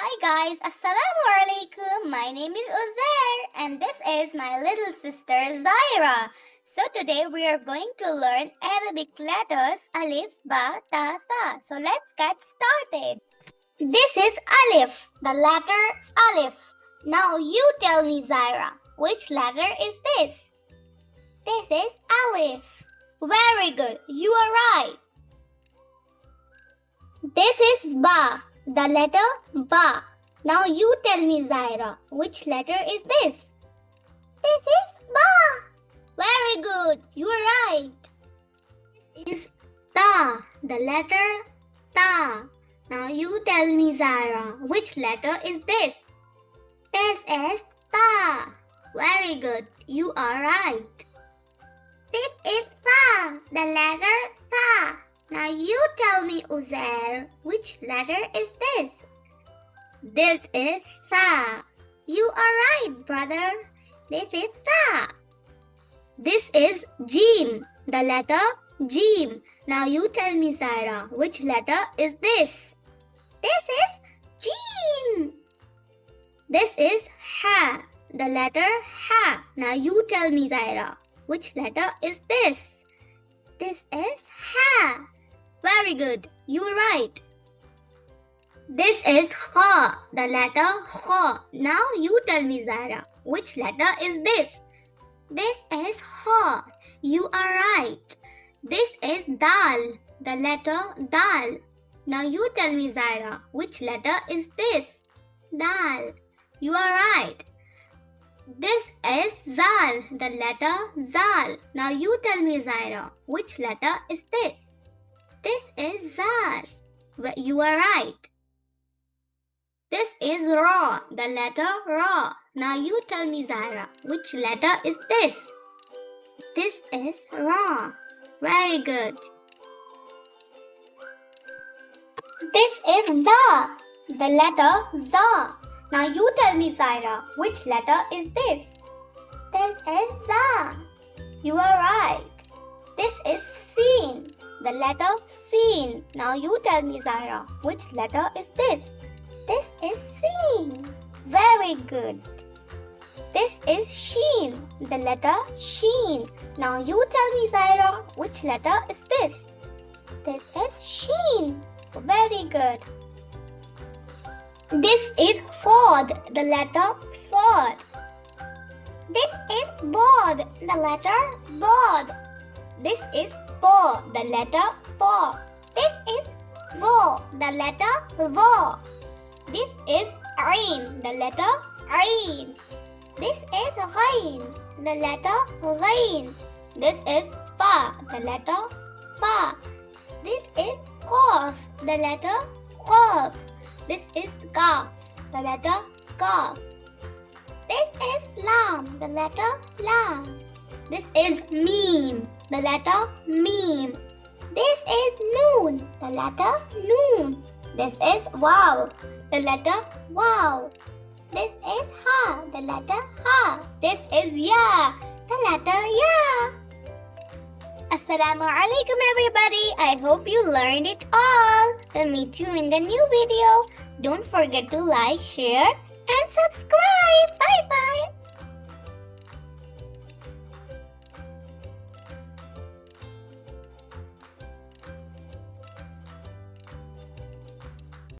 Hi guys, Assalamu alaikum. My name is Uzair and this is my little sister Zaira. So today we are going to learn Arabic letters Alif, Ba, Ta, Tha. So let's get started. This is Alif, the letter Alif. Now you tell me Zaira, which letter is this? This is Alif. Very good, you are right. This is Ba, the letter Ba. Now you tell me, Zaira, which letter is this? This is Ba. Very good, you are right. This is Ta, the letter Ta. Now you tell me, Zaira, which letter is this? This is Ta. Very good, you are right. This is Tha, the letter Tha. Now you tell me, Uzair, which letter is this? This is Sa. You are right, brother. This is Sa. This is Jim, the letter Jim. Now you tell me, Zaira, which letter is this? This is Jim. This is Ha, the letter Ha. Now you tell me, Zaira, which letter is this? This is Ha. Very good. You're right. This is Kha, the letter Kha. Now you tell me, Zara, which letter is this? This is Kha. You are right. This is Dal, the letter Dal. Now you tell me, Zaira, which letter is this? Dal. You are right. This is Zal, the letter Zal. Now you tell me, Zaira, which letter is this? This is Zal. You are right. This is Ra, the letter Ra. Now you tell me, Zaira, which letter is this? This is Ra. Very good. This is Za, the letter Za. Now you tell me, Zaira, which letter is this? This is Za. You are right. This is the letter Sin. Now you tell me, Zaira, which letter is this? This is Sin. Very good. This is Sheen, the letter Sheen. Now you tell me, Zaira, which letter is this? This is Sheen. Very good. This is Ford, the letter Ford. This is Bod, the letter Bod. This is Bo, the letter Bo. This is Vo, the letter Vo. This is Ain, the letter Ain. This is Ghain, the letter Ghain. This is Fa, the letter Fa. This is Qaf, the letter Qaf. This is Kaf, the letter Kaf. This is Lam, the letter Lam. This is Meem, the letter Meem. This is Noon, the letter Noon. This is Waw, the letter Waw. This is Ha, the letter Ha. This is Ya, the letter Ya. Assalamu alaikum everybody. I hope you learned it all. We'll meet you in the new video. Don't forget to like, share and subscribe. Bye bye.